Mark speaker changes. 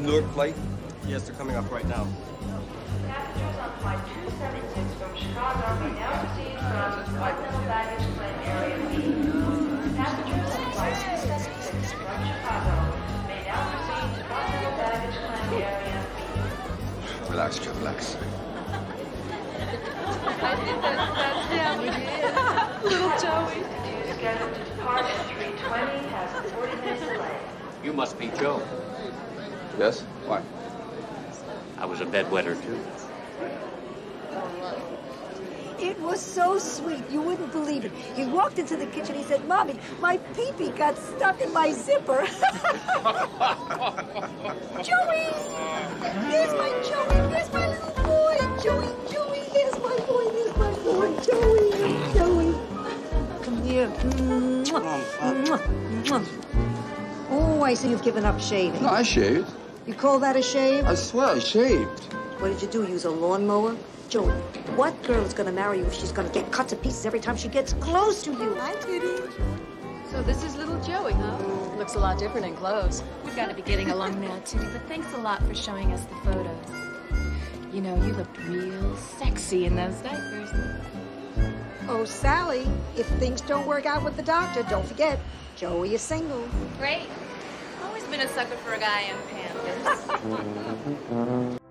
Speaker 1: Newark flight? Yes, they're coming up right now.
Speaker 2: Passengers on flight 276 from Chicago may now proceed from Continental Baggage Claim Area B. Passengers on flight 276 from Chicago may now proceed to Continental Baggage Claim Area B.
Speaker 3: Relax, Joe, relax.
Speaker 4: Little Joey.
Speaker 5: You must be Joe.
Speaker 3: Yes? Why?
Speaker 5: I was a bedwetter, too.
Speaker 6: It was so sweet. You wouldn't believe it. He walked into the kitchen. He said, Mommy, my pee-pee got stuck in my zipper. Joey! There's my Joey. There's my little boy. Joey, Joey. There's my boy. There's my boy. Joey. Joey. Come here. Oh, I see you've given up shaving.
Speaker 3: No, I shaved.
Speaker 6: You call that a shave?
Speaker 3: I swear I shaved.
Speaker 6: What did you do? Use a lawnmower? Joey, what girl is going to marry you if she's going to get cut to pieces every time she gets close to you? Hi, did it.
Speaker 4: So this is little Joey, huh? Looks a lot different in clothes.
Speaker 7: We've got to be getting along now, Tutti, but thanks a lot for showing us the photos. You know, you looked real sexy in those diapers.
Speaker 6: Oh, Sally, if things don't work out with the doctor, don't forget, Joey is single.
Speaker 7: Great. Always been a sucker for a guy in Pampers.